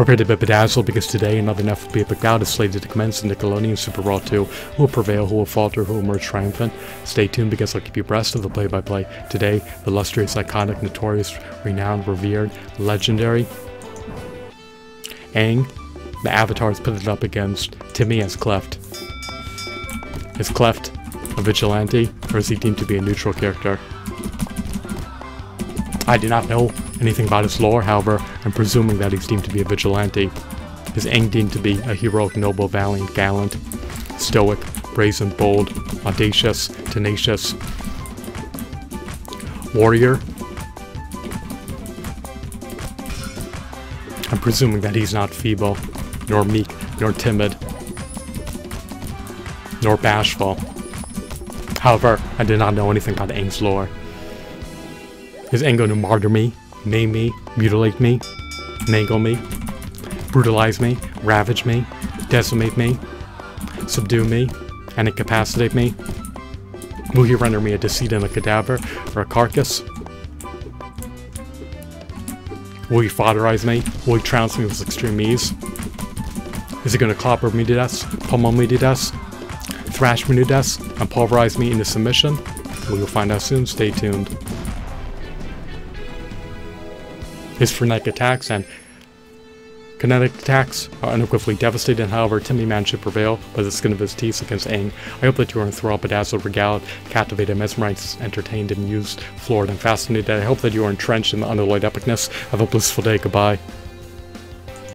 Prepare to be bedazzled because today another ineffable epic bout is slated to commence in Nickelodeon Super Brawl 2. Who will prevail, who will falter, who will emerge triumphant? Stay tuned because I'll keep you abreast of the play-by-play. Today, the illustrious, iconic, notorious, renowned, revered, legendary Aang, the Avatar is pitted up against Timmy as Cleft. Is Cleft a vigilante, or is he deemed to be a neutral character? I do not know anything about his lore, however, I'm presuming that he's deemed to be a vigilante. Is Aang deemed to be a heroic, noble, valiant, gallant, stoic, brazen, bold, audacious, tenacious, warrior? I'm presuming that he's not feeble, nor meek, nor timid, nor bashful. However, I did not know anything about Aang's lore. Is Aang going to martyr me, maim me, mutilate me, mangle me, brutalize me, ravage me, decimate me, subdue me, and incapacitate me? Will he render me a deceit and a cadaver, or a carcass? Will he fatherize me? Will he trounce me with extreme ease? Is he going to clobber me to death, pummel me to death, thrash me to death, and pulverize me into submission? We will find out soon, stay tuned. His frenetic attacks and kinetic attacks are unequivocally devastating, however, Timmy Man should prevail by the skin of his teeth against Aang. I hope that you are enthralled, bedazzled, regaled, captivated, mesmerized, entertained, amused, floored, and fascinated. I hope that you are entrenched in the unalloyed epicness of a blissful day. Goodbye.